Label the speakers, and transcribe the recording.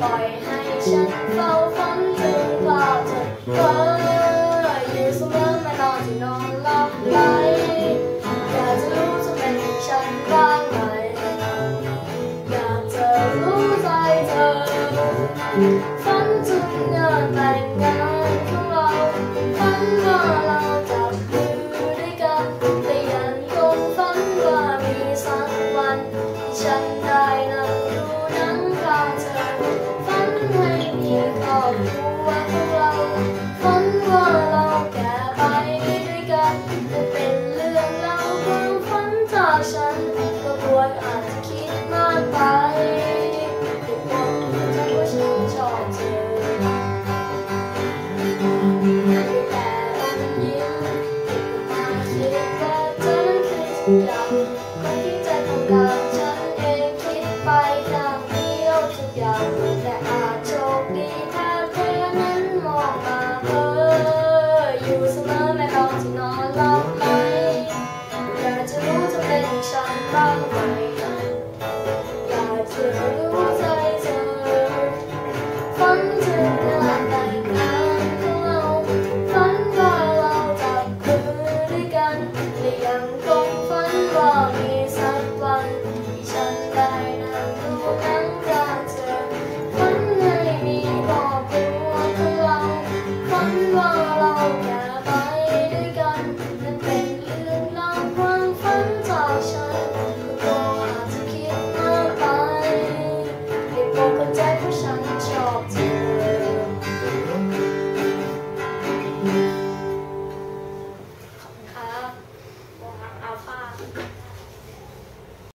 Speaker 1: ปล่อยให้ฉันเฝ้าฝันถึงกว่าเเพ้ออยู่เสมอแม่นอนที่นอนหลับไหอยากจะรู้จะเป็นฉันบ้างไหมอยากจะรู้ใจเธอ คนที่จะทำงานฉันเองคิดไปทางเดียวทุกอย่างแต่อาจโชคดีแค่เธอนั้นมองมาเพออยู่เสมอแม้ตอนที่นอนหลับไหอยากจะรู้จะเป็นฉันบ้างไหมอยากจะรู้ใจเธอฝันถึงเวลแต่งงานของเราฝันว่าเราจับมือด้วยกันและยัง